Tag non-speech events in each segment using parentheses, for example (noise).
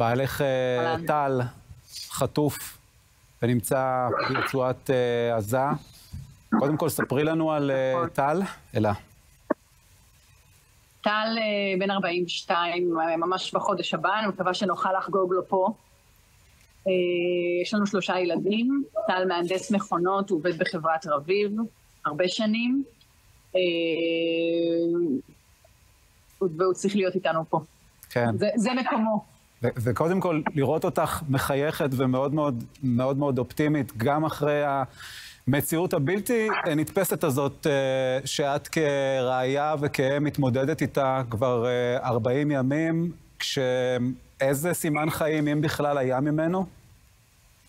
בעלך אה, טל חטוף ונמצא ברצועת אה, עזה. קודם כל, ספרי לנו על אה, נכון. טל. אלה. טל בן 42, ממש בחודש הבא, אני מקווה שנוכל לחגוג לו פה. יש לנו שלושה ילדים, טל מהנדס מכונות, הוא עובד בחברת רביב הרבה שנים, והוא צריך להיות איתנו פה. כן. זה, זה מקומו. וקודם כל, לראות אותך מחייכת ומאוד מאוד, מאוד מאוד אופטימית, גם אחרי המציאות הבלתי נתפסת הזאת, אה, שאת כראיה וכאם מתמודדת איתה כבר 40 אה, ימים, כשאיזה סימן חיים, אם בכלל, היה ממנו?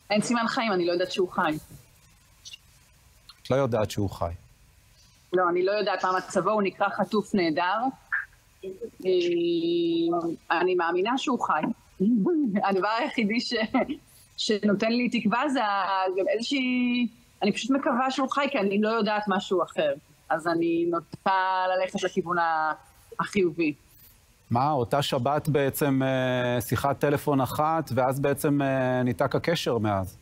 אין סימן חיים, אני לא יודעת שהוא חי. את לא יודעת שהוא חי. לא, אני לא יודעת מה מצבו, הוא נקרא חטוף נהדר. אה, אני מאמינה שהוא חי. (laughs) הדבר היחידי ש... שנותן לי תקווה זה איזושהי... אני פשוט מקווה שהוא חי, כי אני לא יודעת משהו אחר. אז אני נוטה ללכת לכיוון החיובי. מה, אותה שבת בעצם אה, שיחת טלפון אחת, ואז בעצם אה, ניתק הקשר מאז.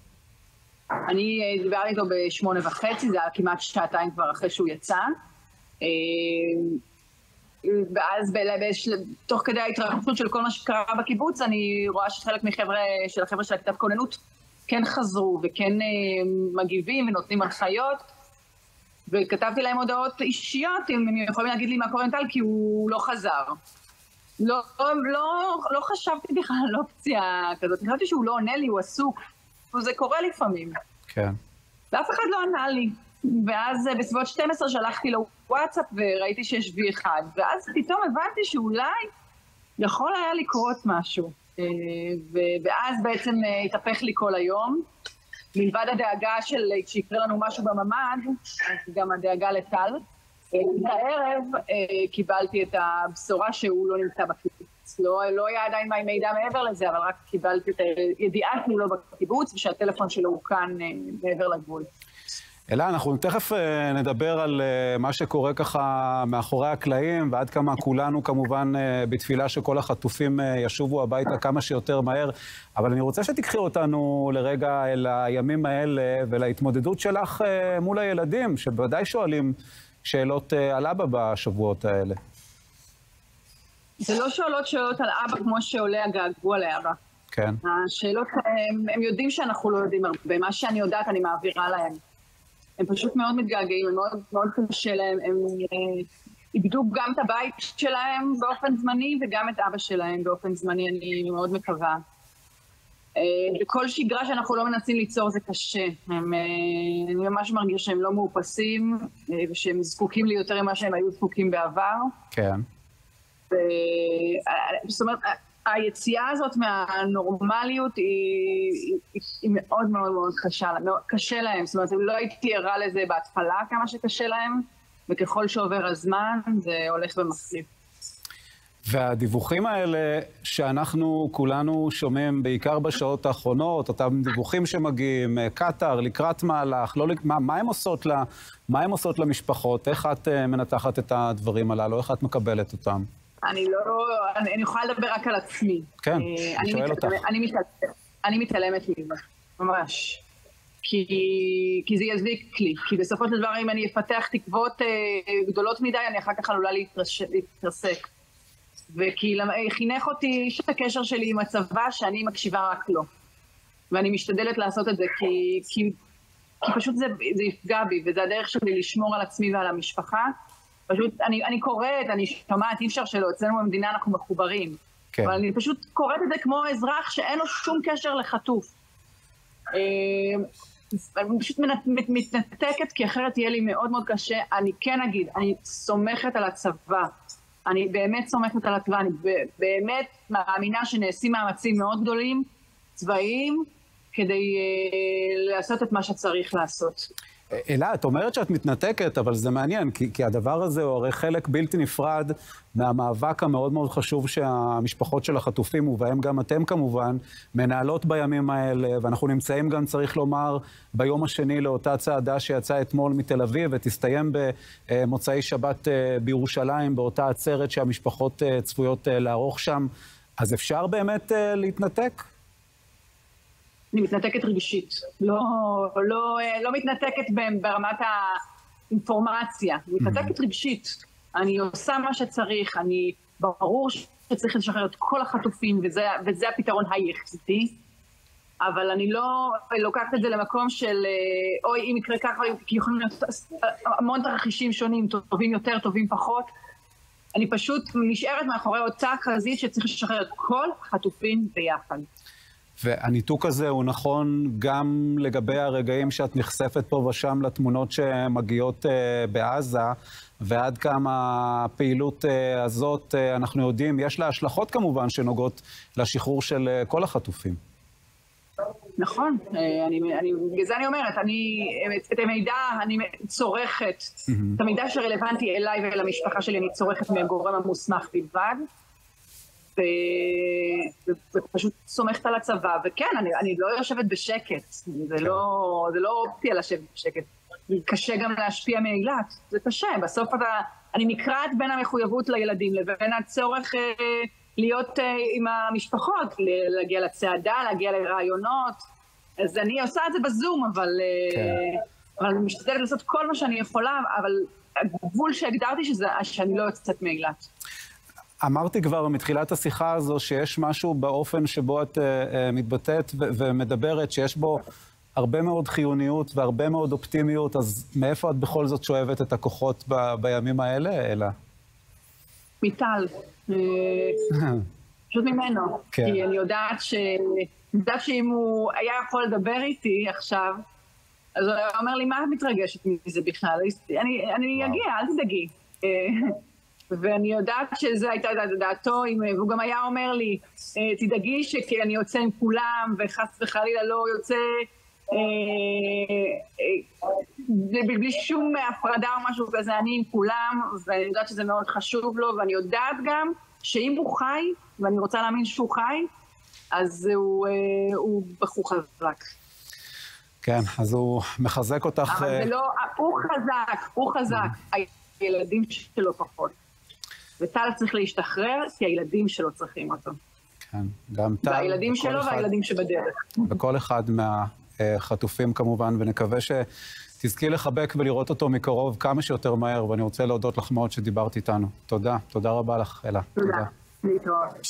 אני דיברתי איתו בשמונה וחצי, זה היה כמעט שעתיים כבר אחרי שהוא יצא. ואז תוך כדי ההתרחשות של כל מה שקרה בקיבוץ, אני רואה שחלק מחבר'ה, של החבר'ה של הכתב כוננות כן חזרו וכן אה, מגיבים ונותנים הנחיות. וכתבתי להם הודעות אישיות, אם הם יכולים להגיד לי מה קורה עם טל, כי הוא לא חזר. לא, לא, לא חשבתי בכלל על אופציה כזאת, חשבתי שהוא לא עונה לי, הוא עסוק. וזה קורה לפעמים. כן. ואף אחד לא ענה לי. ואז אה, בסביבות 12 שלחתי לו וואטסאפ וראיתי שיש וי אחד, ואז פתאום הבנתי שאולי יכול היה לקרות משהו. אה, ואז בעצם אה, התהפך לי כל היום. מלבד הדאגה של שיקרה לנו משהו בממ"ד, אז גם הדאגה לטל. בערב קיבלתי את הבשורה שהוא לא נמצא בקיבוץ. לא, לא היה עדיין מידע מעבר לזה, אבל רק קיבלתי את הידיעה שהוא לא בקיבוץ ושהטלפון שלו הוא כאן מעבר לגבול. אלה, אנחנו תכף אה, נדבר על אה, מה שקורה ככה מאחורי הקלעים, ועד כמה כולנו כמובן אה, בתפילה שכל החטופים ישובו הביתה כמה שיותר מהר. אבל אני רוצה שתיקחי אותנו לרגע אל הימים האלה ולהתמודדות שלך מול הילדים, שבוודאי שואלים שאלות על אבא בשבועות האלה. זה לא שואלות שאלות על אבא כמו שעולה הגעגוע לאבא. כן. השאלות, הם, הם יודעים שאנחנו לא יודעים הרבה. מה שאני יודעת אני מעבירה להם. הם פשוט מאוד מתגעגעים, הם מאוד, מאוד קשה להם, הם אה, איבדו גם את הבית שלהם באופן זמני וגם את אבא שלהם באופן זמני, אני מאוד מקווה. אה, בכל שגרה שאנחנו לא מנסים ליצור זה קשה. הם, אה, אני ממש מרגיש שהם לא מאופסים, ושהם זקוקים לי יותר ממה שהם היו זקוקים בעבר. כן. זאת אומרת, היציאה הזאת מהנורמליות היא, היא, היא מאוד מאוד מאוד קשה, קשה להם, זאת אומרת, לא הייתי ערה לזה בהתחלה כמה שקשה להם, וככל שעובר הזמן זה הולך ומחליף. והדיווחים האלה שאנחנו כולנו שומעים בעיקר בשעות האחרונות, אותם דיווחים שמגיעים, קטאר, לקראת מהלך, לא, מה, מה, הם עושות לה, מה עושות למשפחות? איך את אה, מנתחת את הדברים הללו? איך את מקבלת אותם? אני לא, אני, אני יכולה לדבר רק על עצמי. כן, אה, אני שואל אותך. אני, מתעלמת, אני מתעלמת מזה, ממש. כי, כי זה יזיק לי. כי בסופו של דבר, אם אני אפתח תקוות אה, גדולות מדי, אני אחר כך עלולה להתרש, להתרסק. וכי חינך אותי איש את הקשר שלי עם הצבא, שאני מקשיבה רק לו. ואני משתדלת לעשות את זה, כי, כי, כי פשוט זה, זה יפגע בי, וזה הדרך שלי לשמור על עצמי ועל המשפחה. פשוט, אני, אני קוראת, אני שומעת, אי אפשר שלא, אצלנו במדינה אנחנו מחוברים. כן. אבל אני פשוט קוראת את זה כמו אזרח שאין לו שום קשר לחטוף. אה, אני פשוט מתנתקת, כי אחרת יהיה לי מאוד מאוד קשה. אני כן אגיד, אני סומכת על הצבא. אני באמת סומכת על הצבא, אני באמת מאמינה שנעשים מאמצים מאוד גדולים, צבאיים, כדי uh, לעשות את מה שצריך לעשות. אלה, את אומרת שאת מתנתקת, אבל זה מעניין, כי, כי הדבר הזה הוא הרי חלק בלתי נפרד מהמאבק המאוד מאוד חשוב שהמשפחות של החטופים, ובהם גם אתם כמובן, מנהלות בימים האלה, ואנחנו נמצאים גם, צריך לומר, ביום השני לאותה צעדה שיצאה אתמול מתל אביב, ותסתיים במוצאי שבת אה, בירושלים, באותה עצרת שהמשפחות אה, צפויות אה, לערוך שם. אז אפשר באמת להתנתק? אני מתנתקת רגשית. לא, לא, לא מתנתקת ברמת האינפורמציה, אני מתנתקת. רגשית. אני עושה מה שצריך, אני... ברור שצריך לשחרר את כל החטופים, וזה, וזה הפתרון היחידי. אבל אני לא לוקחת את זה למקום של אוי, אם יקרה ככה, כי יכולים להיות המון תרחישים שונים, טובים יותר, טובים פחות. אני פשוט נשארת מאחורי אותה חזית שצריך לשחרר את כל החטופים ביחד. והניתוק הזה הוא נכון גם לגבי הרגעים שאת נחשפת פה ושם לתמונות שמגיעות uh, בעזה, ועד כמה הפעילות uh, הזאת, uh, אנחנו יודעים, יש לה השלכות כמובן שנוגעות לשחרור של uh, כל החטופים. נכון, אני, אני, בגלל זה אני אומרת, אני, את המידע אני צורכת, mm-hmm. את המידע שרלוונטי אליי ולמשפחה שלי אני צורכת מהגורם המוסמך בלבד. ופשוט סומכת על הצבא, וכן, אני, אני לא יושבת בשקט, זה כן. לא, זה לא אופציה לשבת בשקט. קשה גם להשפיע מאילת, זה קשה, בסוף אתה, אני נקרעת בין המחויבות לילדים לבין הצורך אה, להיות אה, עם המשפחות, להגיע לצעדה, להגיע לרעיונות, אז אני עושה את זה בזום, אבל, אה, כן. אבל אני משתדלת לעשות כל מה שאני יכולה, אבל הגבול שהגדרתי שזה, שאני לא יוצאת מאילת. אמרתי כבר מתחילת השיחה הזו שיש משהו באופן שבו את uh, uh, מתבטאת ו- ומדברת, שיש בו הרבה מאוד חיוניות והרבה מאוד אופטימיות, אז מאיפה את בכל זאת שואבת את הכוחות ב- בימים האלה, אלה? מיטל. אה, (laughs) פשוט ממנו. כן. כי אני יודעת ש... אני יודעת שאם הוא היה יכול לדבר איתי עכשיו, אז הוא היה אומר לי, מה את מתרגשת מזה בכלל? אני, אני אגיע, אל תדאגי. ואני יודעת שזו הייתה דעתו, והוא גם היה אומר לי, אה, תדאגי שאני יוצא עם כולם, וחס וחלילה לא יוצא אה, אה, בלי שום הפרדה או משהו כזה, אני עם כולם, ואני יודעת שזה מאוד חשוב לו, ואני יודעת גם שאם הוא חי, ואני רוצה להאמין שהוא חי, אז הוא, הוא בחור חזק. כן, אז הוא מחזק אותך... אבל זה לא, הוא חזק, הוא חזק, הילדים שלו פחות. וטל צריך להשתחרר, כי הילדים שלו צריכים אותו. כן, גם טל. והילדים שלו אחד, והילדים שבדרך. וכל אחד מהחטופים כמובן, ונקווה שתזכי לחבק ולראות אותו מקרוב כמה שיותר מהר, ואני רוצה להודות לך מאוד שדיברת איתנו. תודה, תודה רבה לך, אלה. תודה. תודה. להתראות.